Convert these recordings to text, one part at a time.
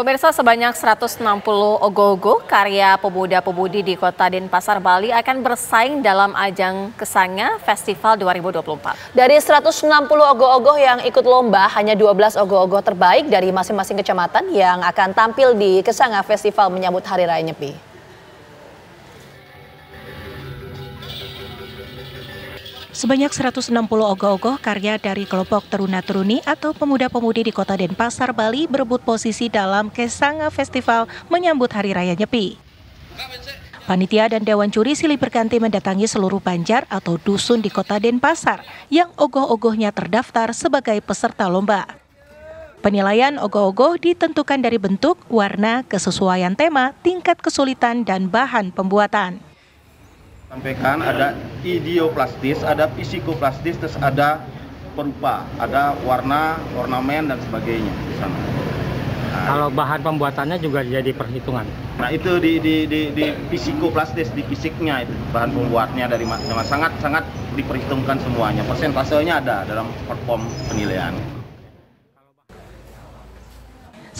Pemirsa sebanyak 160 ogo-ogo karya pemuda-pemudi di kota Denpasar, Bali akan bersaing dalam ajang Kesanga Festival 2024. Dari 160 ogo-ogo yang ikut lomba, hanya 12 ogo-ogo terbaik dari masing-masing kecamatan yang akan tampil di Kesanga Festival menyambut Hari Raya Nyepi. Sebanyak 160 ogoh-ogoh karya dari kelompok teruna-teruni atau pemuda-pemudi di kota Denpasar, Bali berebut posisi dalam Kesanga Festival menyambut Hari Raya Nyepi. Panitia dan Dewan Juri silih berganti mendatangi seluruh banjar atau dusun di kota Denpasar yang ogoh-ogohnya terdaftar sebagai peserta lomba. Penilaian ogoh-ogoh ditentukan dari bentuk, warna, kesesuaian tema, tingkat kesulitan, dan bahan pembuatan sampaikan ada ideoplastis, ada psikoplastis, terus ada perupa, ada warna, ornamen dan sebagainya di sana. Nah, Kalau bahan pembuatannya juga jadi perhitungan. Nah itu di di di, di psikoplastis, di fisiknya itu bahan pembuatnya dari sangat sangat diperhitungkan semuanya. Persentasenya ada dalam perform penilaian.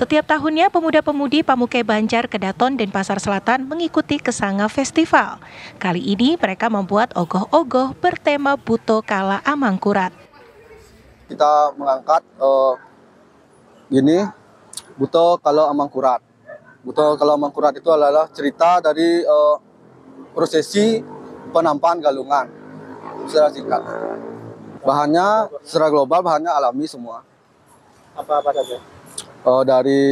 Setiap tahunnya pemuda-pemudi Pamuke Banjar, Kedaton, dan Pasar Selatan mengikuti Kesanga Festival. Kali ini mereka membuat ogoh-ogoh bertema Buto Kala Amangkurat. Kita mengangkat uh, gini, Buto Kala Amangkurat. Buto Kala Amangkurat itu adalah cerita dari uh, prosesi penampakan galungan. Secara singkat. Bahannya secara global, bahannya alami semua. Apa-apa saja? Uh, dari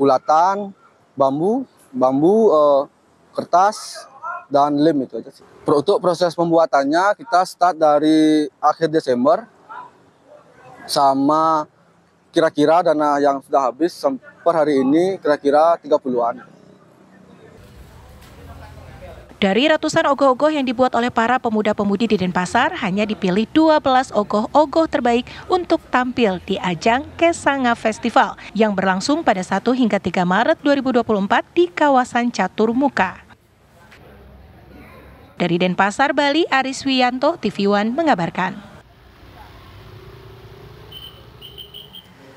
ulatan, bambu, bambu, uh, kertas, dan lem itu aja sih. Untuk proses pembuatannya kita start dari akhir Desember sama kira-kira dana yang sudah habis sampai hari ini kira-kira 30-an. Dari ratusan ogoh-ogoh yang dibuat oleh para pemuda-pemudi di Denpasar, hanya dipilih 12 ogoh-ogoh terbaik untuk tampil di ajang Kesanga Festival yang berlangsung pada 1 hingga 3 Maret 2024 di kawasan Catur Muka. Dari Denpasar, Bali, Aris Wiyanto, TV One mengabarkan.